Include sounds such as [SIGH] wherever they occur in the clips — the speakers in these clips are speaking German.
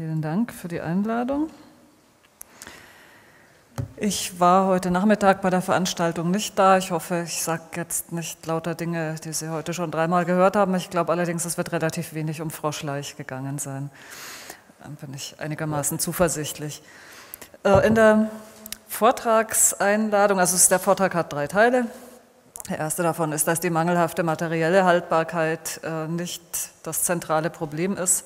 Vielen Dank für die Einladung. Ich war heute Nachmittag bei der Veranstaltung nicht da. Ich hoffe, ich sage jetzt nicht lauter Dinge, die Sie heute schon dreimal gehört haben. Ich glaube allerdings, es wird relativ wenig um Froschleich gegangen sein. Dann bin ich einigermaßen zuversichtlich. Äh, in der Vortragseinladung, also der Vortrag hat drei Teile. Der erste davon ist, dass die mangelhafte materielle Haltbarkeit äh, nicht das zentrale Problem ist.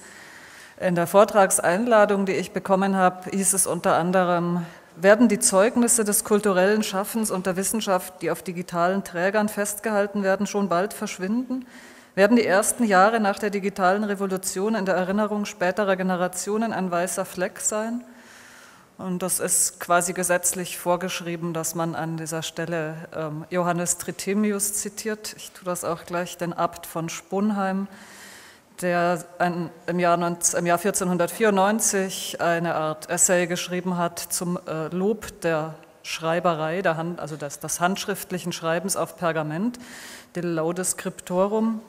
In der Vortragseinladung, die ich bekommen habe, hieß es unter anderem, werden die Zeugnisse des kulturellen Schaffens und der Wissenschaft, die auf digitalen Trägern festgehalten werden, schon bald verschwinden? Werden die ersten Jahre nach der digitalen Revolution in der Erinnerung späterer Generationen ein weißer Fleck sein? Und das ist quasi gesetzlich vorgeschrieben, dass man an dieser Stelle ähm, Johannes Trithemius zitiert. Ich tue das auch gleich, den Abt von Spunheim, der ein, im, Jahr, im, Jahr, 1494 eine Art Essay geschrieben hat zum äh, Lob der Schreiberei, der Hand, also des, des, handschriftlichen Schreibens auf Pergament, De Laude Scriptorum.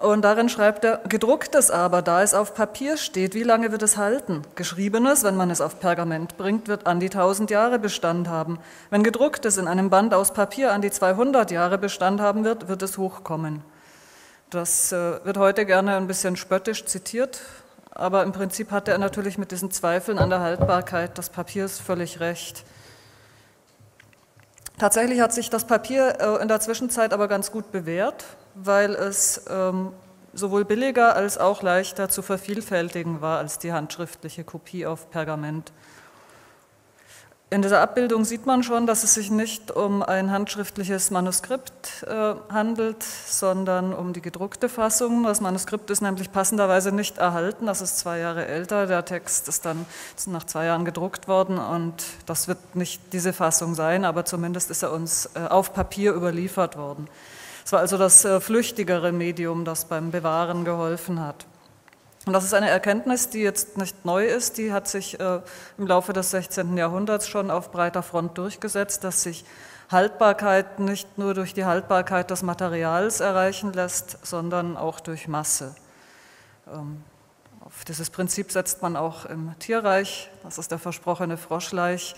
Und darin schreibt er, gedrucktes aber, da es auf Papier steht, wie lange wird es halten? Geschriebenes, wenn man es auf Pergament bringt, wird an die 1000 Jahre Bestand haben. Wenn gedrucktes in einem Band aus Papier an die 200 Jahre Bestand haben wird, wird es hochkommen. Das äh, wird heute gerne ein bisschen spöttisch zitiert, aber im Prinzip hatte er natürlich mit diesen Zweifeln an der Haltbarkeit des Papiers völlig recht. Tatsächlich hat sich das Papier äh, in der Zwischenzeit aber ganz gut bewährt, weil es ähm, sowohl billiger als auch leichter zu vervielfältigen war als die handschriftliche Kopie auf Pergament. In dieser Abbildung sieht man schon, dass es sich nicht um ein handschriftliches Manuskript äh, handelt, sondern um die gedruckte Fassung. Das Manuskript ist nämlich passenderweise nicht erhalten, das ist zwei Jahre älter. Der Text ist dann ist nach zwei Jahren gedruckt worden und das wird nicht diese Fassung sein, aber zumindest ist er uns äh, auf Papier überliefert worden. Es war also das äh, flüchtigere Medium, das beim Bewahren geholfen hat. Und das ist eine Erkenntnis, die jetzt nicht neu ist, die hat sich äh, im Laufe des 16. Jahrhunderts schon auf breiter Front durchgesetzt, dass sich Haltbarkeit nicht nur durch die Haltbarkeit des Materials erreichen lässt, sondern auch durch Masse. Ähm, auf dieses Prinzip setzt man auch im Tierreich, das ist der versprochene Froschleich,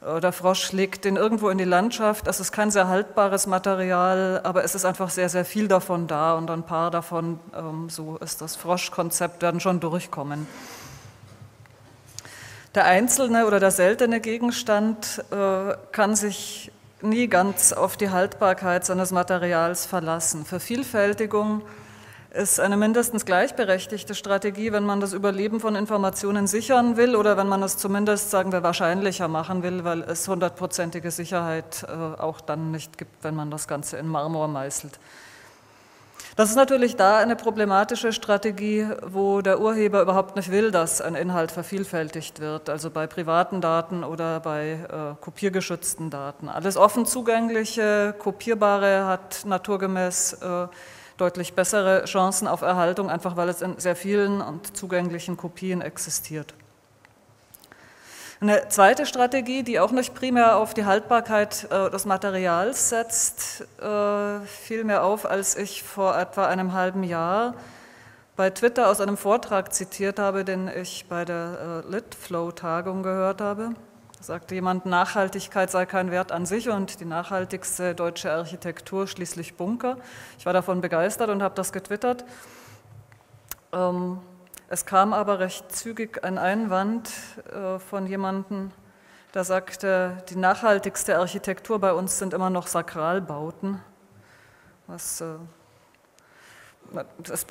der Frosch legt den irgendwo in die Landschaft. Es ist kein sehr haltbares Material, aber es ist einfach sehr, sehr viel davon da und ein paar davon, ähm, so ist das Froschkonzept, werden schon durchkommen. Der einzelne oder der seltene Gegenstand äh, kann sich nie ganz auf die Haltbarkeit seines Materials verlassen. Vervielfältigung ist eine mindestens gleichberechtigte Strategie, wenn man das Überleben von Informationen sichern will oder wenn man es zumindest, sagen wir, wahrscheinlicher machen will, weil es hundertprozentige Sicherheit äh, auch dann nicht gibt, wenn man das Ganze in Marmor meißelt. Das ist natürlich da eine problematische Strategie, wo der Urheber überhaupt nicht will, dass ein Inhalt vervielfältigt wird, also bei privaten Daten oder bei äh, kopiergeschützten Daten. Alles offen zugängliche, kopierbare hat naturgemäß äh, deutlich bessere Chancen auf Erhaltung, einfach weil es in sehr vielen und zugänglichen Kopien existiert. Eine zweite Strategie, die auch nicht primär auf die Haltbarkeit äh, des Materials setzt, äh, fiel mir auf, als ich vor etwa einem halben Jahr bei Twitter aus einem Vortrag zitiert habe, den ich bei der äh, Litflow-Tagung gehört habe. Da sagte jemand, Nachhaltigkeit sei kein Wert an sich und die nachhaltigste deutsche Architektur schließlich Bunker. Ich war davon begeistert und habe das getwittert. Ähm, es kam aber recht zügig ein Einwand äh, von jemandem, der sagte, die nachhaltigste Architektur bei uns sind immer noch Sakralbauten. Was, äh,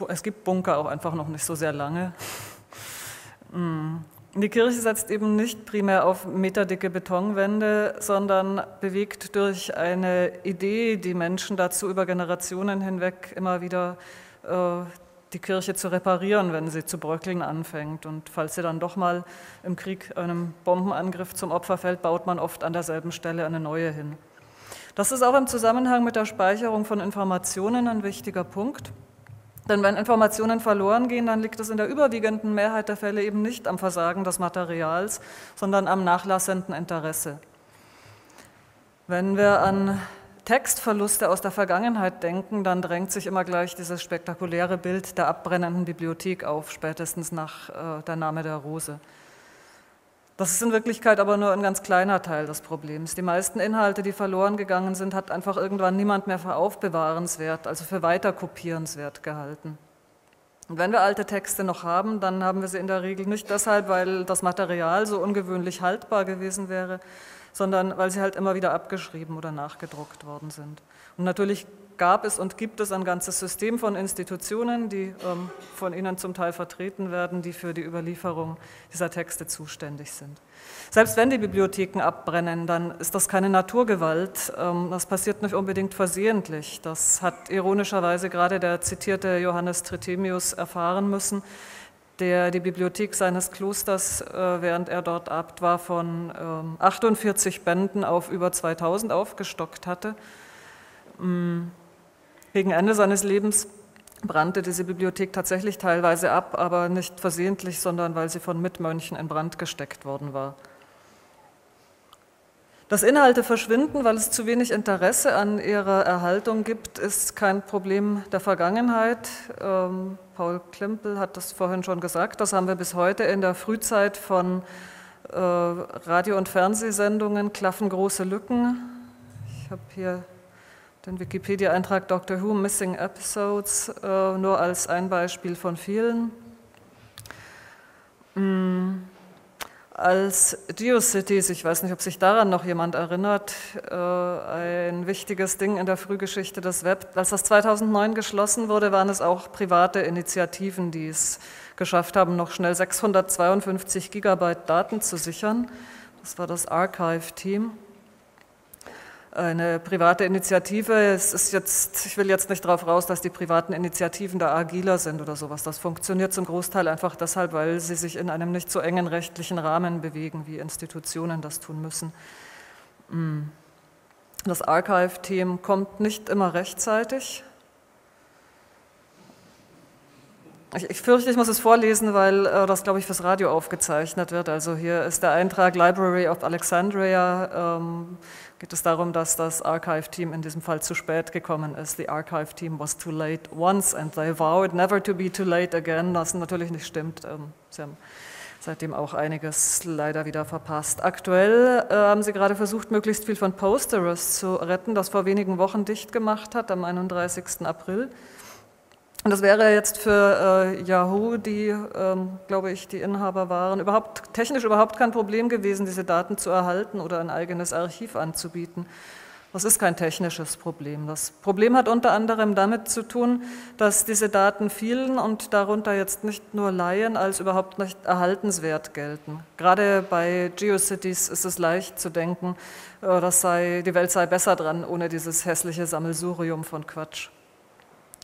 es, gibt Bunker auch einfach noch nicht so sehr lange. [LAUGHS] Die Kirche setzt eben nicht primär auf meterdicke Betonwände, sondern bewegt durch eine Idee die Menschen dazu, über Generationen hinweg immer wieder äh, die Kirche zu reparieren, wenn sie zu bröckeln anfängt. Und falls sie dann doch mal im Krieg einem Bombenangriff zum Opfer fällt, baut man oft an derselben Stelle eine neue hin. Das ist auch im Zusammenhang mit der Speicherung von Informationen ein wichtiger Punkt. Denn wenn Informationen verloren gehen, dann liegt es in der überwiegenden Mehrheit der Fälle eben nicht am Versagen des Materials, sondern am nachlassenden Interesse. Wenn wir an Textverluste aus der Vergangenheit denken, dann drängt sich immer gleich dieses spektakuläre Bild der abbrennenden Bibliothek auf, spätestens nach äh, der Name der Rose. Das ist in Wirklichkeit aber nur ein ganz kleiner Teil des Problems. Die meisten Inhalte, die verloren gegangen sind, hat einfach irgendwann niemand mehr für aufbewahrenswert, also für weiterkopierenswert gehalten. Und wenn wir alte Texte noch haben, dann haben wir sie in der Regel nicht deshalb, weil das Material so ungewöhnlich haltbar gewesen wäre, sondern weil sie halt immer wieder abgeschrieben oder nachgedruckt worden sind. Und natürlich gab es und gibt es ein ganzes System von Institutionen, die ähm, von Ihnen zum Teil vertreten werden, die für die Überlieferung dieser Texte zuständig sind. Selbst wenn die Bibliotheken abbrennen, dann ist das keine Naturgewalt. Ähm, das passiert nicht unbedingt versehentlich. Das hat ironischerweise gerade der zitierte Johannes Trithemius erfahren müssen, der die Bibliothek seines Klosters, äh, während er dort Abt war, von 48 ähm, Bänden auf über 2000 aufgestockt hatte. Gegen Ende seines Lebens brannte diese Bibliothek tatsächlich teilweise ab, aber nicht versehentlich, sondern weil sie von Mitmönchen in Brand gesteckt worden war. Dass Inhalte verschwinden, weil es zu wenig Interesse an ihrer Erhaltung gibt, ist kein Problem der Vergangenheit. Ähm, Paul Klimpel hat das vorhin schon gesagt. Das haben wir bis heute in der Frühzeit von äh, Radio- und Fernsehsendungen, klaffen große Lücken. Ich habe hier den Wikipedia-Eintrag Doctor Who Missing Episodes äh, nur als ein Beispiel von vielen. Mm als Geocities, ich weiß nicht, ob sich daran noch jemand erinnert, äh, ein wichtiges Ding in der Frühgeschichte des Web. Als das 2009 geschlossen wurde, waren es auch private Initiativen, die es geschafft haben, noch schnell 652 Gigabyte Daten zu sichern. Das war das Archive-Team eine private Initiative. Es ist jetzt, ich will jetzt nicht darauf raus, dass die privaten Initiativen da agiler sind oder sowas. Das funktioniert zum Großteil einfach deshalb, weil sie sich in einem nicht so engen rechtlichen Rahmen bewegen, wie Institutionen das tun müssen. Mm. Das Archive-Team kommt nicht immer rechtzeitig. Ich, ich, fürchte, ich muss es vorlesen, weil äh, das, glaube ich, fürs Radio aufgezeichnet wird. Also hier ist der Eintrag Library of Alexandria. Ähm, geht es darum, dass das Archive-Team in diesem Fall zu spät gekommen ist. The Archive-Team was too late once and they vowed never to be too late again. Was natürlich nicht stimmt. Ähm, sie haben seitdem auch einiges leider wieder verpasst. Aktuell äh, haben sie gerade versucht, möglichst viel von Posterous zu retten, das vor wenigen Wochen dicht gemacht hat, am 31. April. Und das wäre jetzt für äh, Yahoo, die, ähm, glaube ich, die Inhaber waren, überhaupt, technisch überhaupt kein Problem gewesen, diese Daten zu erhalten oder ein eigenes Archiv anzubieten. Das ist kein technisches Problem. Das Problem hat unter anderem damit zu tun, dass diese Daten vielen und darunter jetzt nicht nur Laien als überhaupt nicht erhaltenswert gelten. Gerade bei GeoCities ist es leicht zu denken, äh, das sei, die Welt sei besser dran ohne dieses hässliche Sammelsurium von Quatsch.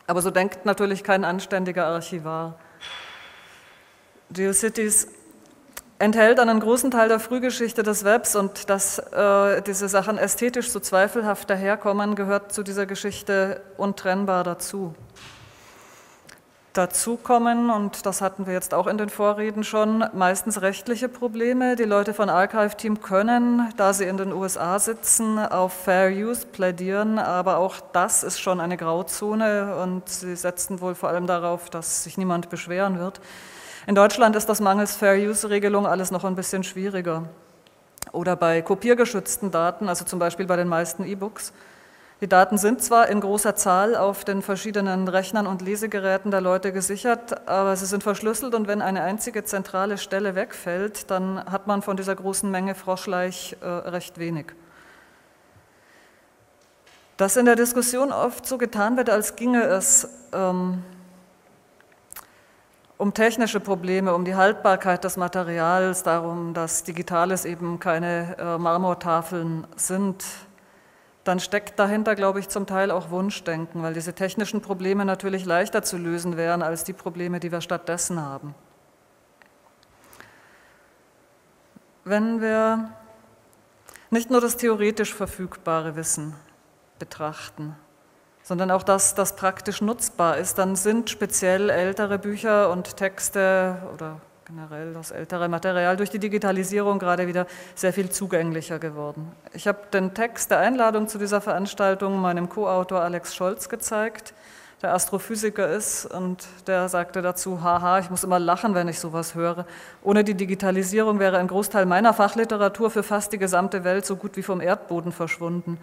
Aber so denkt natürlich kein anständiger Archivar. GeoCities enthält einen großen Teil der Frühgeschichte des Webs und dass äh, diese Sachen ästhetisch so zweifelhaft daherkommen, gehört zu dieser Geschichte untrennbar dazu dazukommen, und das hatten wir jetzt auch in den Vorreden schon, meistens rechtliche Probleme. Die Leute von Archive Team können, da sie in den USA sitzen, auf Fair Use plädieren, aber auch das ist schon eine Grauzone und sie setzen wohl vor allem darauf, dass sich niemand beschweren wird. In Deutschland ist das mangels Fair Use-Regelung alles noch ein bisschen schwieriger. Oder bei kopiergeschützten Daten, also zum Beispiel bei den meisten E-Books. Die Daten sind zwar in großer Zahl auf den verschiedenen Rechnern und Lesegeräten der Leute gesichert, aber sie sind verschlüsselt und wenn eine einzige zentrale Stelle wegfällt, dann hat man von dieser großen Menge Froschleich äh, recht wenig. Dass in der Diskussion oft so getan wird, als ginge es ähm, um technische Probleme, um die Haltbarkeit des Materials, darum, dass Digitales eben keine äh, Marmortafeln sind, dann steckt dahinter, glaube ich, zum Teil auch Wunschdenken, weil diese technischen Probleme natürlich leichter zu lösen wären als die Probleme, die wir stattdessen haben. Wenn wir nicht nur das theoretisch verfügbare Wissen betrachten, sondern auch das, das praktisch nutzbar ist, dann sind speziell ältere Bücher und Texte oder generell das ältere Material durch die Digitalisierung gerade wieder sehr viel zugänglicher geworden. Ich habe den Text der Einladung zu dieser Veranstaltung meinem Co-Autor Alex Scholz gezeigt, der Astrophysiker ist und der sagte dazu, haha, ich muss immer lachen, wenn ich sowas höre. Ohne die Digitalisierung wäre ein Großteil meiner Fachliteratur für fast die gesamte Welt so gut wie vom Erdboden verschwunden.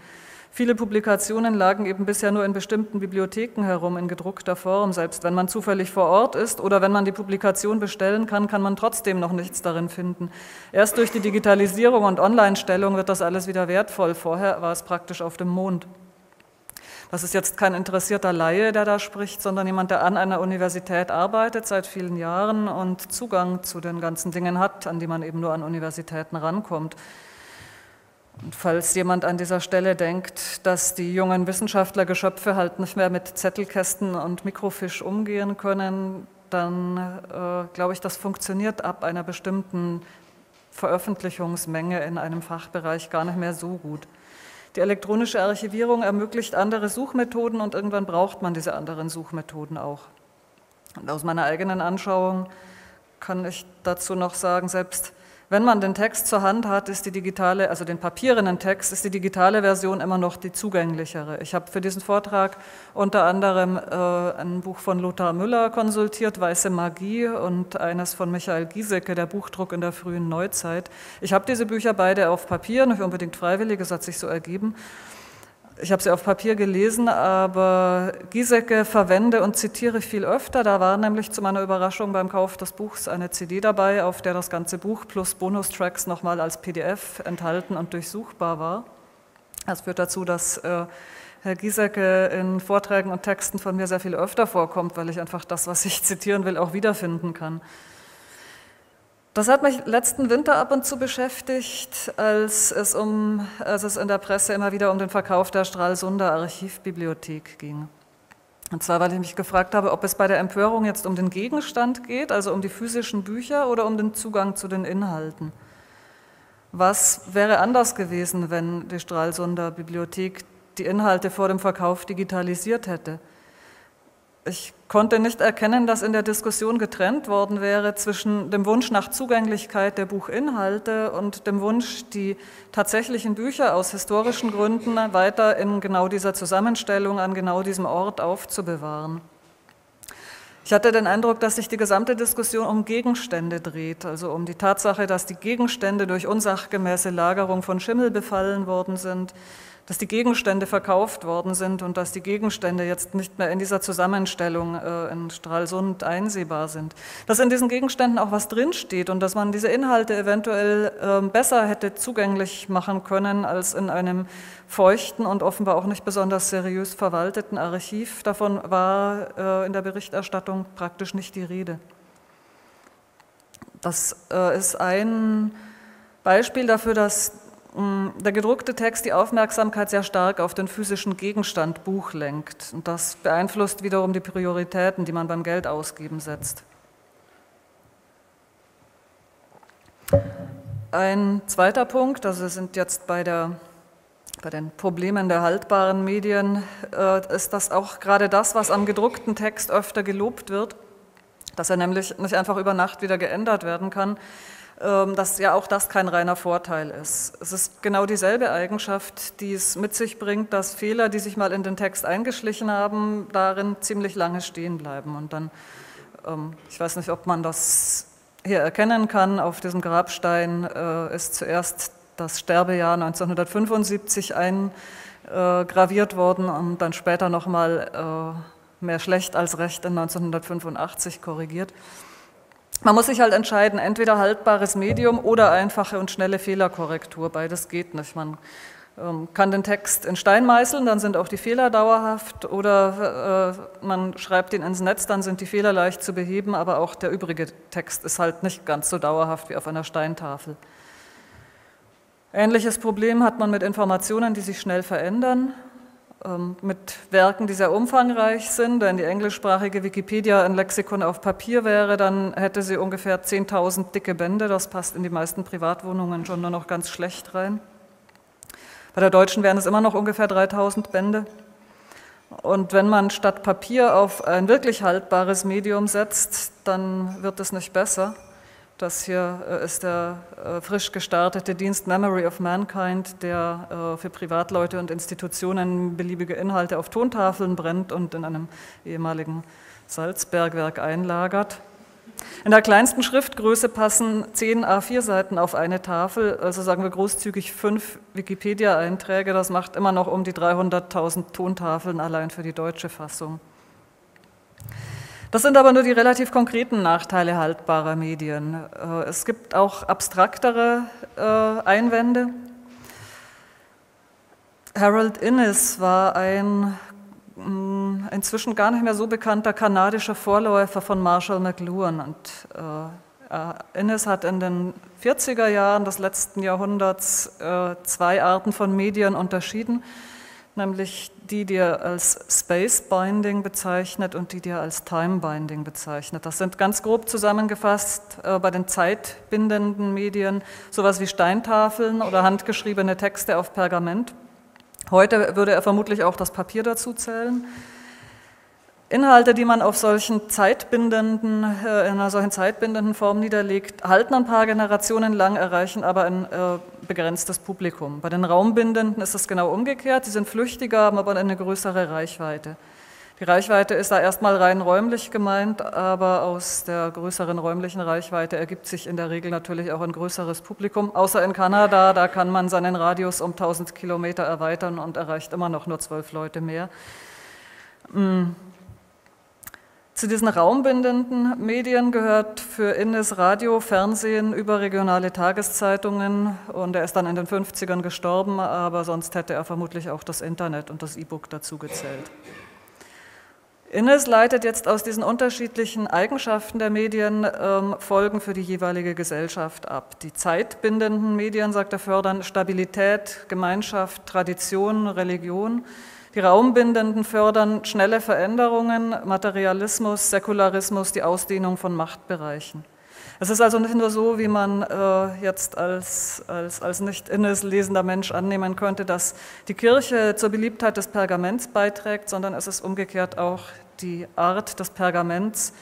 Viele Publikationen lagen eben bisher nur in bestimmten Bibliotheken herum in gedruckter Form. Selbst wenn man zufällig vor Ort ist oder wenn man die Publikation bestellen kann, kann man trotzdem noch nichts darin finden. Erst durch die Digitalisierung und Online-Stellung wird das alles wieder wertvoll. Vorher war es praktisch auf dem Mond. Das ist jetzt kein interessierter Laie, der da spricht, sondern jemand, der an einer Universität arbeitet seit vielen Jahren und Zugang zu den ganzen Dingen hat, an die man eben nur an Universitäten rankommt. Und falls jemand an dieser Stelle denkt, dass die jungen Wissenschaftlergeschöpfe halt nicht mehr mit Zettelkästen und Mikrofisch umgehen können, dann äh, glaube ich, das funktioniert ab einer bestimmten Veröffentlichungsmenge in einem Fachbereich gar nicht mehr so gut. Die elektronische Archivierung ermöglicht andere Suchmethoden und irgendwann braucht man diese anderen Suchmethoden auch. Und aus meiner eigenen Anschauung kann ich dazu noch sagen, selbst wenn man den Text zur Hand hat, ist die digitale, also den papierenden Text, ist die digitale Version immer noch die zugänglichere. Ich habe für diesen Vortrag unter anderem äh, ein Buch von Lothar Müller konsultiert, Weiße Magie, und eines von Michael Giesecke, der Buchdruck in der frühen Neuzeit. Ich habe diese Bücher beide auf Papier, nicht unbedingt freiwillig, es hat sich so ergeben. Ich habe sie auf Papier gelesen, aber Giesecke verwende und zitiere viel öfter. Da war nämlich zu meiner Überraschung beim Kauf des Buchs eine CD dabei, auf der das ganze Buch plus Bonustracks nochmal als PDF enthalten und durchsuchbar war. Das führt dazu, dass äh, Herr Giesecke in Vorträgen und Texten von mir sehr viel öfter vorkommt, weil ich einfach das, was ich zitieren will, auch wiederfinden kann. Das hat mich letzten Winter ab und zu beschäftigt, als es, um, als es in der Presse immer wieder um den Verkauf der Stralsunder Archivbibliothek ging. Und zwar, weil ich mich gefragt habe, ob es bei der Empörung jetzt um den Gegenstand geht, also um die physischen Bücher oder um den Zugang zu den Inhalten. Was wäre anders gewesen, wenn die Stralsunder Bibliothek die Inhalte vor dem Verkauf digitalisiert hätte? Ich konnte nicht erkennen, dass in der Diskussion getrennt worden wäre zwischen dem Wunsch nach Zugänglichkeit der Buchinhalte und dem Wunsch, die tatsächlichen Bücher aus historischen Gründen weiter in genau dieser Zusammenstellung an genau diesem Ort aufzubewahren. Ich hatte den Eindruck, dass sich die gesamte Diskussion um Gegenstände dreht, also um die Tatsache, dass die Gegenstände durch unsachgemäße Lagerung von Schimmel befallen worden sind, dass die Gegenstände verkauft worden sind und dass die Gegenstände jetzt nicht mehr in dieser Zusammenstellung äh, in Stralsund einsehbar sind. Dass in diesen Gegenständen auch was drinsteht und dass man diese Inhalte eventuell äh, besser hätte zugänglich machen können als in einem feuchten und offenbar auch nicht besonders seriös verwalteten Archiv. Davon war äh, in der Berichterstattung praktisch nicht die Rede. Das äh, ist ein Beispiel dafür, dass der gedruckte Text die Aufmerksamkeit sehr stark auf den physischen Gegenstand Buch lenkt. Und das beeinflusst wiederum die Prioritäten, die man beim Geld ausgeben setzt. Ein zweiter Punkt, also sind jetzt bei, der, bei den Problemen der haltbaren Medien, äh, ist das auch gerade das, was am gedruckten Text öfter gelobt wird, dass er nämlich nicht einfach über Nacht wieder geändert werden kann, dass ja auch das kein reiner Vorteil ist. Es ist genau dieselbe Eigenschaft, die es mit sich bringt, dass Fehler, die sich mal in den Text eingeschlichen haben, darin ziemlich lange stehen bleiben. Und dann, ähm, ich weiß nicht, ob man das hier erkennen kann, auf diesem Grabstein äh, ist zuerst das Sterbejahr 1975 eingraviert worden und dann später nochmal äh, mehr schlecht als recht in 1985 korrigiert. Man muss sich halt entscheiden, entweder haltbares Medium oder einfache und schnelle Fehlerkorrektur. Beides geht nicht. Man ähm, kann den Text in Stein meißeln, dann sind auch die Fehler dauerhaft, oder äh, man schreibt ihn ins Netz, dann sind die Fehler leicht zu beheben, aber auch der übrige Text ist halt nicht ganz so dauerhaft wie auf einer Steintafel. Ähnliches Problem hat man mit Informationen, die sich schnell verändern. Ähm, mit Werken, die sehr umfangreich sind. Wenn die englischsprachige Wikipedia ein Lexikon auf Papier wäre, dann hätte sie ungefähr 10.000 dicke Bände. Das passt in die meisten Privatwohnungen schon nur noch ganz schlecht rein. Bei der deutschen wären es immer noch ungefähr 3.000 Bände. Und wenn man statt Papier auf ein wirklich haltbares Medium setzt, dann wird es nicht besser. Das hier äh, ist der äh, frisch gestartete Dienst Memory of Mankind, der äh, für Privatleute und Institutionen beliebige Inhalte auf Tontafeln brennt und in einem ehemaligen Salzbergwerk einlagert. In der kleinsten Schriftgröße passen 10 A4-Seiten auf eine Tafel, also sagen wir großzügig fünf Wikipedia-Einträge. Das macht immer noch um die 300.000 Tontafeln allein für die deutsche Fassung. Das sind aber nur die relativ konkreten Nachteile haltbarer Medien. Äh, es gibt auch abstraktere äh, Einwände. Harold Innes war ein mm, inzwischen gar nicht mehr so bekannter kanadischer Vorläufer von Marshall McLuhan. Und äh, Innes hat in den 40er Jahren des letzten Jahrhunderts zwei Arten von Medien unterschieden nämlich die, die er als Space Binding bezeichnet und die, die er als Time Binding bezeichnet. Das sind ganz grob zusammengefasst äh, bei den zeitbindenden Medien sowas wie Steintafeln oder handgeschriebene Texte auf Pergament. Heute würde er vermutlich auch das Papier dazu zählen. Inhalte, die man auf solchen zeitbindenden, äh, in einer solchen zeitbindenden Form niederlegt, halten ein paar Generationen lang, erreichen aber ein äh, begrenztes Publikum. Bei den Raumbindenden ist es genau umgekehrt. Sie sind flüchtiger, haben aber eine größere Reichweite. Die Reichweite ist da erstmal rein räumlich gemeint, aber aus der größeren räumlichen Reichweite ergibt sich in der Regel natürlich auch ein größeres Publikum. Außer in Kanada, da kann man seinen Radius um 1000 Kilometer erweitern und erreicht immer noch nur zwölf Leute mehr. Hm. Zu diesen raumbindenden Medien gehört für Innes Radio, Fernsehen, überregionale Tageszeitungen und er ist dann in den 50ern gestorben, aber sonst hätte er vermutlich auch das Internet und das E-Book dazu gezählt. Innes leitet jetzt aus diesen unterschiedlichen Eigenschaften der Medien ähm, Folgen für die jeweilige Gesellschaft ab. Die zeitbindenden Medien, sagt er, fördern Stabilität, Gemeinschaft, Tradition, Religion. Die Raumbindenden fördern schnelle Veränderungen, Materialismus, Säkularismus, die Ausdehnung von Machtbereichen. Es ist also nicht nur so, wie man äh, jetzt als, als, als nicht innes lesender Mensch annehmen könnte, dass die Kirche zur Beliebtheit des Pergaments beiträgt, sondern es ist umgekehrt auch die Art des Pergaments,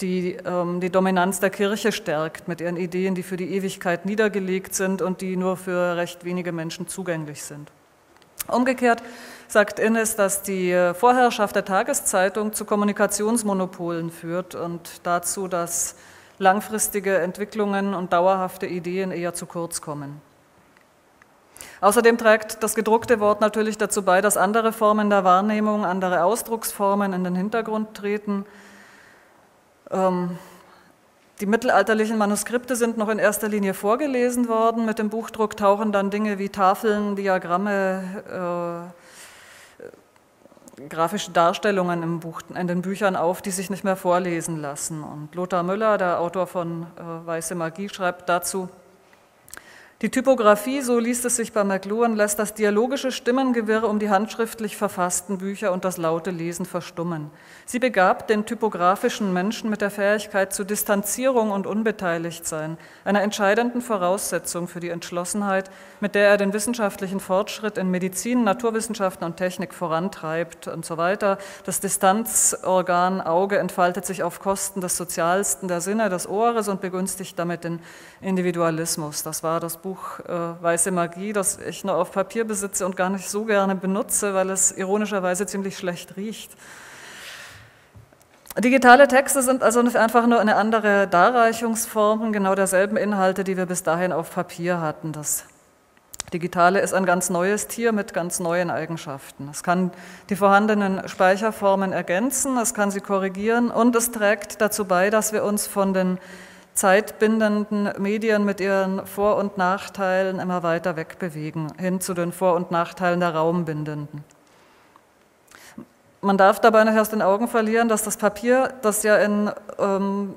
die ähm, die Dominanz der Kirche stärkt mit ihren Ideen, die für die Ewigkeit niedergelegt sind und die nur für recht wenige Menschen zugänglich sind. Umgekehrt sagt Innes, dass die Vorherrschaft der Tageszeitung zu Kommunikationsmonopolen führt und dazu, dass langfristige Entwicklungen und dauerhafte Ideen eher zu kurz kommen. Außerdem trägt das gedruckte Wort natürlich dazu bei, dass andere Formen der Wahrnehmung, andere Ausdrucksformen in den Hintergrund treten. Ähm, die mittelalterlichen Manuskripte sind noch in erster Linie vorgelesen worden. Mit dem Buchdruck tauchen dann Dinge wie Tafeln, Diagramme, äh, grafische Darstellungen im Buch, in den Büchern auf, die sich nicht mehr vorlesen lassen. Und Lothar Müller, der Autor von äh, Weiße Magie, schreibt dazu, die Typografie, so liest es sich bei McLuhan, lässt das dialogische Stimmengewirr um die handschriftlich verfassten Bücher und das laute Lesen verstummen. Sie begabt den typografischen Menschen mit der Fähigkeit zu Distanzierung und Unbeteiligtsein, einer entscheidenden Voraussetzung für die Entschlossenheit, mit der er den wissenschaftlichen Fortschritt in Medizin, Naturwissenschaften und Technik vorantreibt und so weiter. Das Distanzorgan Auge entfaltet sich auf Kosten des sozialsten der Sinne, des Ohres und begünstigt damit den Individualismus. Das war das Buch äh, Weiße Magie, das ich nur auf Papier besitze und gar nicht so gerne benutze, weil es ironischerweise ziemlich schlecht riecht. Digitale Texte sind also nicht einfach nur eine andere Darreichungsform genau derselben Inhalte, die wir bis dahin auf Papier hatten. Das Digitale ist ein ganz neues Tier mit ganz neuen Eigenschaften. Es kann die vorhandenen Speicherformen ergänzen, es kann sie korrigieren und es trägt dazu bei, dass wir uns von den zeitbindenden Medien mit ihren Vor- und Nachteilen immer weiter wegbewegen, hin zu den Vor- und Nachteilen der Raumbindenden. Man darf dabei nicht aus den Augen verlieren, dass das Papier, das ja in ähm,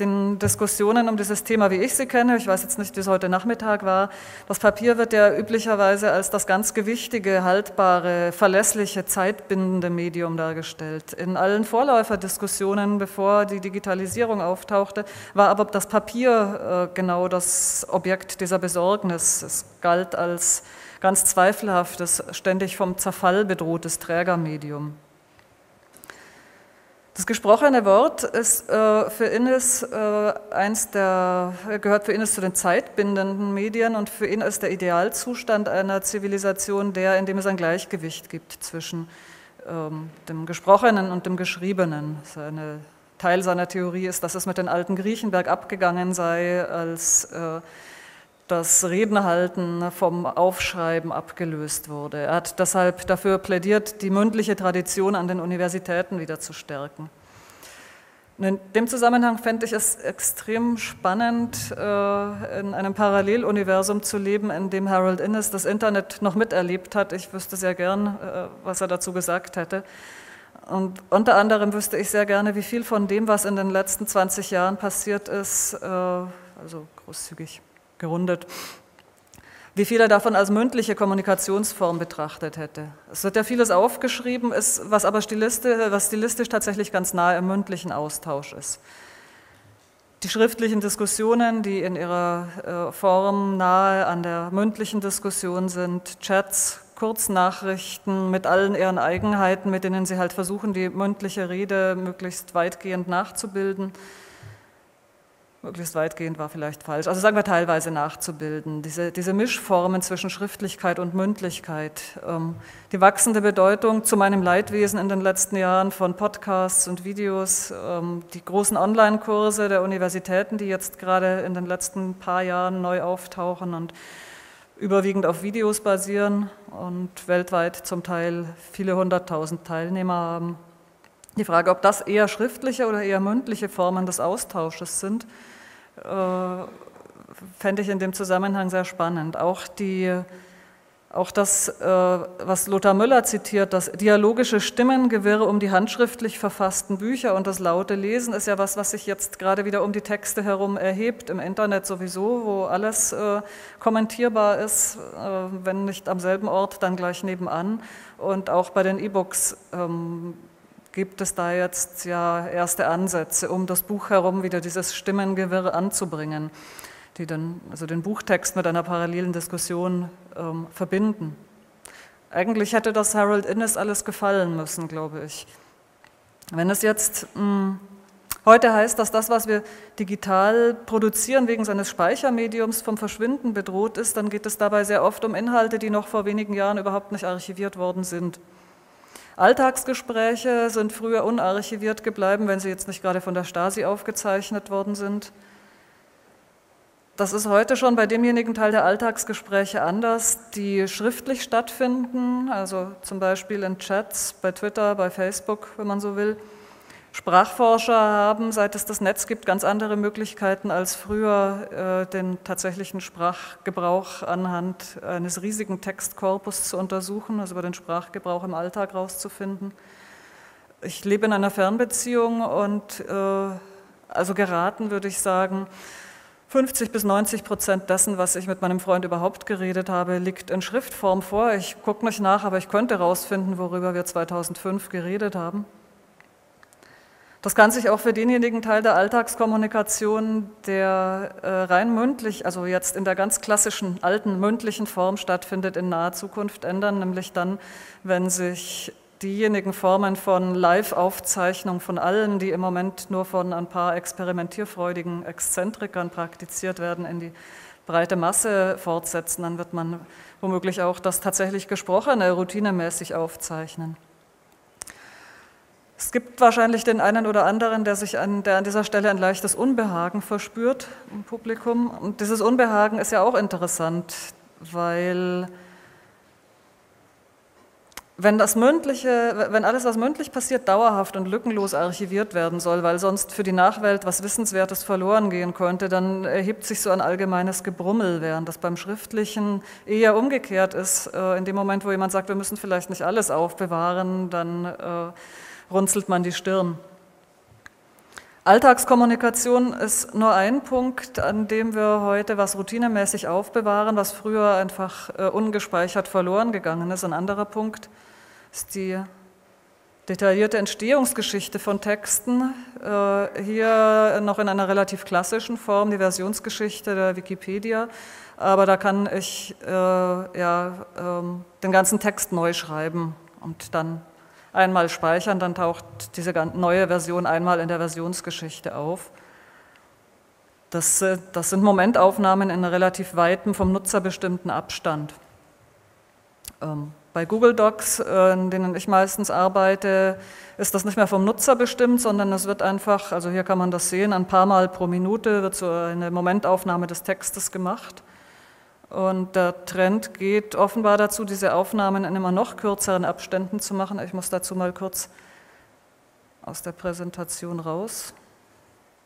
den Diskussionen um dieses Thema, wie ich sie kenne, ich weiß jetzt nicht, wie es heute Nachmittag war, das Papier wird ja üblicherweise als das ganz gewichtige, haltbare, verlässliche, zeitbindende Medium dargestellt. In allen Vorläuferdiskussionen, bevor die Digitalisierung auftauchte, war aber das Papier äh, genau das Objekt dieser Besorgnis. Es galt als ganz zweifelhaftes, ständig vom Zerfall bedrohtes Trägermedium. Das gesprochene Wort ist äh, für Innes äh, eins der, gehört für Innes zu den zeitbindenden Medien und für ihn ist der Idealzustand einer Zivilisation der, in dem es ein Gleichgewicht gibt zwischen ähm, dem Gesprochenen und dem Geschriebenen. Seine, Teil seiner Theorie ist, dass es mit den alten Griechen bergab gegangen sei, als äh, das Redenhalten vom Aufschreiben abgelöst wurde. Er hat deshalb dafür plädiert, die mündliche Tradition an den Universitäten wieder zu stärken. in dem Zusammenhang fände ich es extrem spannend, äh, in einem Paralleluniversum zu leben, in dem Harold Innes das Internet noch miterlebt hat. Ich wüsste sehr gern, äh, was er dazu gesagt hätte. Und unter anderem wüsste ich sehr gerne, wie viel von dem, was in den letzten 20 Jahren passiert ist, äh, also großzügig gerundet, wie viel er davon als mündliche Kommunikationsform betrachtet hätte. Es wird ja vieles aufgeschrieben, ist, was aber stilistisch, was stilistisch tatsächlich ganz nahe im mündlichen Austausch ist. Die schriftlichen Diskussionen, die in ihrer äh, Form nahe an der mündlichen Diskussion sind, Chats, Kurznachrichten mit allen ihren Eigenheiten, mit denen sie halt versuchen, die mündliche Rede möglichst weitgehend nachzubilden möglichst weitgehend war vielleicht falsch, also sagen wir teilweise nachzubilden, diese, diese Mischformen zwischen Schriftlichkeit und Mündlichkeit, ähm, die wachsende Bedeutung zu meinem Leidwesen in den letzten Jahren von Podcasts und Videos, ähm, die großen Online-Kurse der Universitäten, die jetzt gerade in den letzten paar Jahren neu auftauchen und überwiegend auf Videos basieren und weltweit zum Teil viele hunderttausend Teilnehmer haben. Die Frage, ob das eher schriftliche oder eher mündliche Formen des Austausches sind, fände ich in dem Zusammenhang sehr spannend. Auch, die, auch das, äh, was Lothar Müller zitiert, das dialogische Stimmengewirr um die handschriftlich verfassten Bücher und das laute Lesen ist ja was, was sich jetzt gerade wieder um die Texte herum erhebt, im Internet sowieso, wo alles äh, kommentierbar ist, wenn nicht am selben Ort, dann gleich nebenan. Und auch bei den E-Books ähm, gibt es da jetzt ja erste Ansätze, um das Buch herum wieder dieses Stimmengewirr anzubringen, die dann also den Buchtext mit einer parallelen Diskussion ähm, verbinden. Eigentlich hätte das Harold Innes alles gefallen müssen, glaube ich. Wenn es jetzt mh, hm, heute heißt, dass das, was wir digital produzieren, wegen seines Speichermediums vom Verschwinden bedroht ist, dann geht es dabei sehr oft um Inhalte, die noch vor wenigen Jahren überhaupt nicht archiviert worden sind. Alltagsgespräche sind früher unarchiviert geblieben, wenn sie jetzt nicht gerade von der Stasi aufgezeichnet worden sind. Das ist heute schon bei demjenigen Teil der Alltagsgespräche anders, die schriftlich stattfinden, also zum Beispiel in Chats, bei Twitter, bei Facebook, wenn man so will. Sprachforscher haben, seit es das Netz gibt, ganz andere Möglichkeiten als früher, äh, den tatsächlichen Sprachgebrauch anhand eines riesigen Textkorpus zu untersuchen, also über den Sprachgebrauch im Alltag rauszufinden. Ich lebe in einer Fernbeziehung und äh, also geraten würde ich sagen, 50 bis 90 Prozent dessen, was ich mit meinem Freund überhaupt geredet habe, liegt in Schriftform vor. Ich gucke nicht nach, aber ich könnte herausfinden, worüber wir 2005 geredet haben. Das kann sich auch für denjenigen Teil der Alltagskommunikation, der äh, rein mündlich, also jetzt in der ganz klassischen alten mündlichen Form stattfindet, in naher Zukunft ändern, nämlich dann, wenn sich diejenigen Formen von Live-Aufzeichnung von allen, die im Moment nur von ein paar experimentierfreudigen Exzentrikern praktiziert werden, in die breite Masse fortsetzen, dann wird man womöglich auch das tatsächlich Gesprochene routinemäßig aufzeichnen. Es gibt wahrscheinlich den einen oder anderen, der sich an, der an dieser Stelle ein leichtes Unbehagen verspürt im Publikum. Und dieses Unbehagen ist ja auch interessant, weil wenn das mündliche, wenn alles, was mündlich passiert, dauerhaft und lückenlos archiviert werden soll, weil sonst für die Nachwelt was Wissenswertes verloren gehen könnte, dann erhebt sich so ein allgemeines Gebrummel, während das beim Schriftlichen eher umgekehrt ist. Äh, in dem Moment, wo jemand sagt, wir müssen vielleicht nicht alles aufbewahren, dann äh, runzelt man die Stirn. Alltagskommunikation ist nur ein Punkt, an dem wir heute was routinemäßig aufbewahren, was früher einfach äh, ungespeichert verloren gegangen ist. Ein anderer Punkt ist die detaillierte Entstehungsgeschichte von Texten. Äh, hier noch in einer relativ klassischen Form, die Versionsgeschichte der Wikipedia. Aber da kann ich äh, ja, ähm, den ganzen Text neu schreiben und dann einmal speichern, dann taucht diese neue Version einmal in der Versionsgeschichte auf. Das, äh, das sind Momentaufnahmen in relativ weitem, vom Nutzer bestimmten Abstand. Ähm, bei Google Docs, äh, in denen ich meistens arbeite, ist das nicht mehr vom Nutzer bestimmt, sondern es wird einfach, also hier kann man das sehen, ein paar Mal pro Minute wird so eine Momentaufnahme des Textes gemacht. Und der Trend geht offenbar dazu, diese Aufnahmen in immer noch kürzeren Abständen zu machen. Ich muss dazu mal kurz aus der Präsentation raus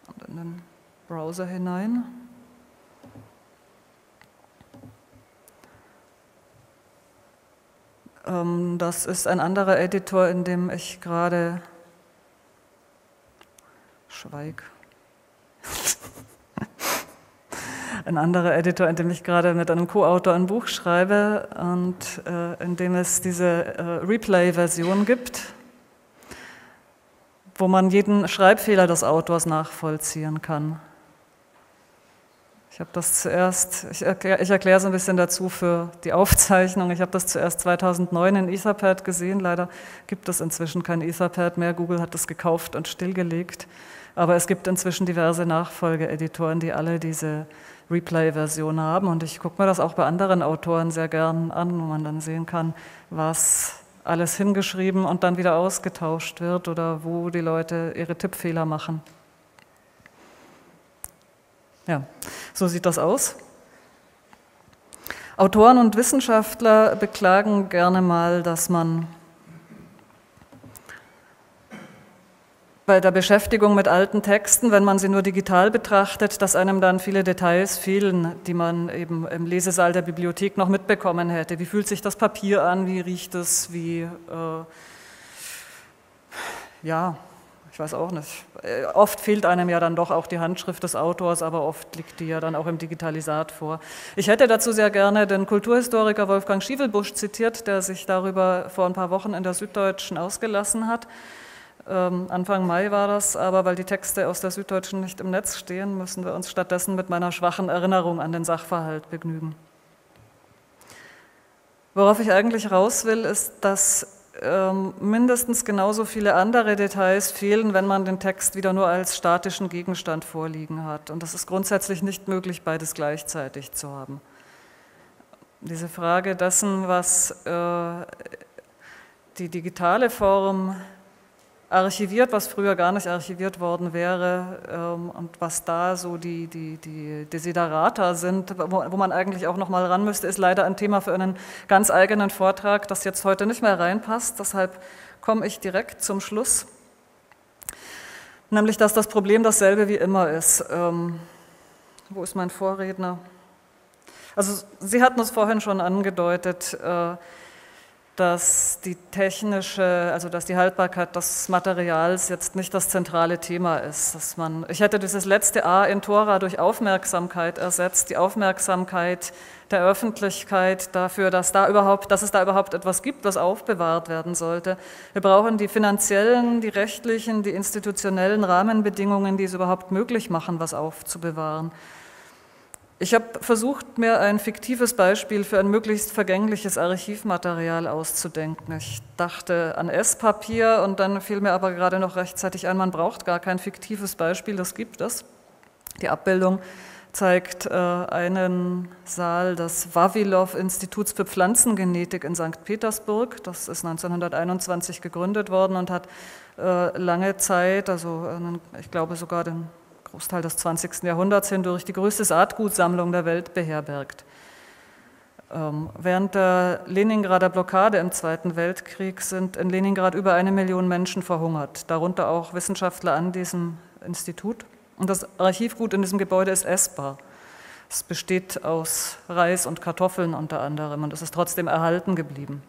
und in den Browser hinein. Ähm, das ist ein anderer Editor, in dem ich gerade schweig. [LAUGHS] ein anderer Editor, in dem ich gerade mit einem Co-Autor ein Buch schreibe und äh, in dem es diese äh, Replay-Version gibt, wo man jeden Schreibfehler des Autors nachvollziehen kann. Ich habe das zuerst, ich erkläre, ich erkläre so ein bisschen dazu für die Aufzeichnung. Ich habe das zuerst 2009 in Etherpad gesehen. Leider gibt es inzwischen kein Etherpad mehr. Google hat das gekauft und stillgelegt. Aber es gibt inzwischen diverse Nachfolgeeditoren, die alle diese Replay-Version haben. Und ich gucke mir das auch bei anderen Autoren sehr gern an, wo man dann sehen kann, was alles hingeschrieben und dann wieder ausgetauscht wird oder wo die Leute ihre Tippfehler machen. Ja, so sieht das aus. Autoren und Wissenschaftler beklagen gerne mal, dass man bei der Beschäftigung mit alten Texten, wenn man sie nur digital betrachtet, dass einem dann viele Details fehlen, die man eben im Lesesaal der Bibliothek noch mitbekommen hätte. Wie fühlt sich das Papier an? Wie riecht es? Wie, äh, ja, ich weiß auch nicht. Äh, oft fehlt einem ja dann doch auch die Handschrift des Autors, aber oft liegt die ja dann auch im Digitalisat vor. Ich hätte dazu sehr gerne den Kulturhistoriker Wolfgang Schievelbusch zitiert, der sich darüber vor ein paar Wochen in der Süddeutschen ausgelassen hat. Ähm, Anfang Mai war das, aber weil die Texte aus der Süddeutschen nicht im Netz stehen, müssen wir uns stattdessen mit meiner schwachen Erinnerung an den Sachverhalt begnügen. Worauf ich eigentlich raus will, ist, dass ähm, mindestens genauso viele andere Details fehlen, wenn man den Text wieder nur als statischen Gegenstand vorliegen hat. Und das ist grundsätzlich nicht möglich, beides gleichzeitig zu haben. Diese Frage dessen, was äh, die digitale Form archiviert, was früher gar nicht archiviert worden wäre ähm, und was da so die, die, die Desiderata sind, wo, man eigentlich auch noch mal ran müsste, ist leider ein Thema für einen ganz eigenen Vortrag, das jetzt heute nicht mehr reinpasst. Deshalb komme ich direkt zum Schluss. Nämlich, dass das Problem dasselbe wie immer ist. Ähm, wo ist mein Vorredner? Also Sie hatten es vorhin schon angedeutet, äh, dass die technische, also dass die Haltbarkeit des Materials jetzt nicht das zentrale Thema ist. Dass man, ich hätte dieses letzte A in Tora durch Aufmerksamkeit ersetzt, die Aufmerksamkeit der Öffentlichkeit dafür, dass, da überhaupt, dass es da überhaupt etwas gibt, was aufbewahrt werden sollte. Wir brauchen die finanziellen, die rechtlichen, die institutionellen Rahmenbedingungen, die es überhaupt möglich machen, was aufzubewahren. Ich habe versucht, mir ein fiktives Beispiel für ein möglichst vergängliches Archivmaterial auszudenken. Ich dachte an Esspapier und dann fiel mir aber gerade noch rechtzeitig ein, man braucht gar kein fiktives Beispiel, das gibt es. Die Abbildung zeigt äh, einen Saal des Vavilov-Instituts für Pflanzengenetik in St. Petersburg. Das ist 1921 gegründet worden und hat äh, lange Zeit, also ich glaube sogar den Großteil des 20. Jahrhunderts hindurch die größte Saatgutsammlung der Welt beherbergt. Ähm, während der Leningrader Blockade im Zweiten Weltkrieg sind in Leningrad über eine Million Menschen verhungert, darunter auch Wissenschaftler an diesem Institut. Und das Archivgut in diesem Gebäude ist essbar. Es besteht aus Reis und Kartoffeln unter anderem und es ist trotzdem erhalten geblieben.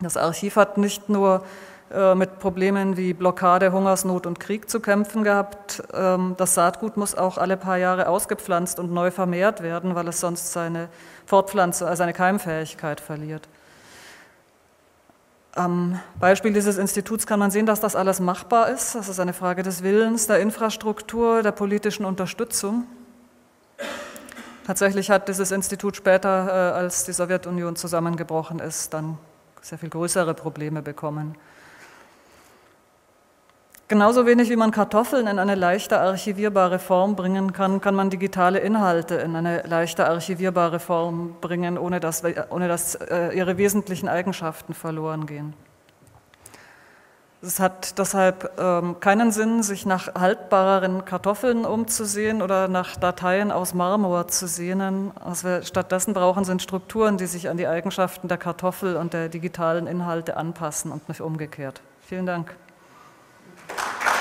Das Archiv hat nicht nur mit Problemen wie Blockade, Hungersnot und Krieg zu kämpfen gehabt. Ähm, das Saatgut muss auch alle paar Jahre ausgepflanzt und neu vermehrt werden, weil es sonst seine Fortpflanzung, also seine Keimfähigkeit verliert. Am Beispiel dieses Instituts kann man sehen, dass das alles machbar ist. Das ist eine Frage des Willens, der Infrastruktur, der politischen Unterstützung. Tatsächlich hat dieses Institut später, äh, als die Sowjetunion zusammengebrochen ist, dann sehr viel größere Probleme bekommen. Genauso wenig wie man Kartoffeln in eine leichter archivierbare Form bringen kann, kann man digitale Inhalte in eine leichter archivierbare Form bringen, ohne dass, ohne dass äh, ihre wesentlichen Eigenschaften verloren gehen. Es hat deshalb ähm, keinen Sinn, sich nach haltbareren Kartoffeln umzusehen oder nach Dateien aus Marmor zu sehnen. Was wir stattdessen brauchen, sind Strukturen, die sich an die Eigenschaften der Kartoffel und der digitalen Inhalte anpassen und nicht umgekehrt. Vielen Dank. Gracias.